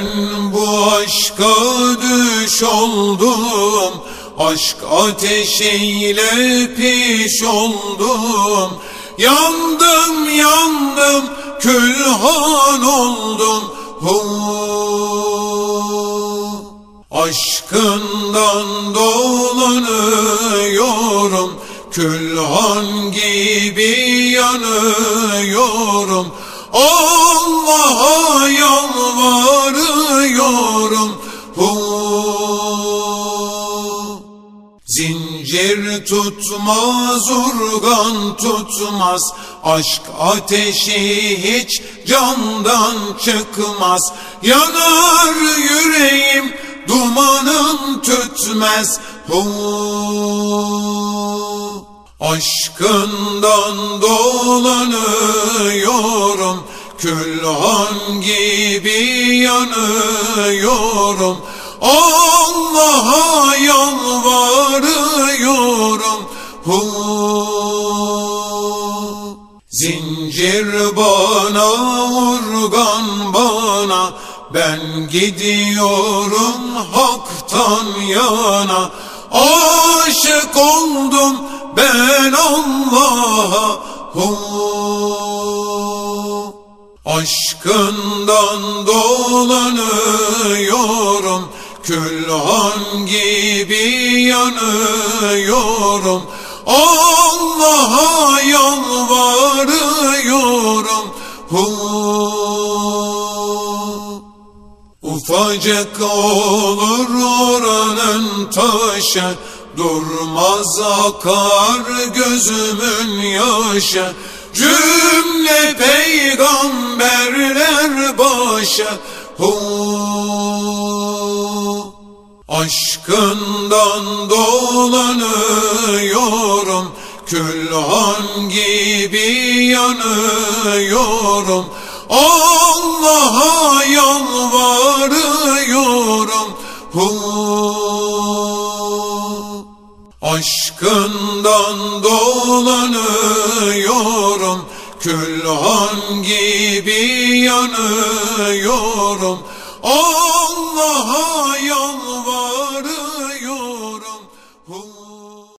Ben bu aşka düş oldum Aşk ateşiyle piş oldum. Yandım yandım külhan oldum. Hu! Aşkından dolanıyorum Külhan gibi yanıyorum. Allah'a Zincir tutmaz, urgan tutmaz. Aşk ateşi hiç candan çıkmaz. Yanar yüreğim dumanın tütmez. Hu. Aşkından dolanıyorum. Külhan gibi yanıyorum. Allah'a Zincir bana, urgan bana Ben gidiyorum haktan yana. Aşık oldum ben Allah'a Hu. Aşkından dolanıyorum Külhan gibi yanıyorum. Allah'a yalvarıyorum Hu. Ufacık olur oranın taşı Durmaz akar gözümün yaşı. Cümle peygamberler başa Hu. Aşkından dolanıyorum. Külhan gibi yanıyorum. Allah'a yalvarıyorum. Hu. Aşkından dolanıyorum. Külhan gibi yanıyorum. Allah'a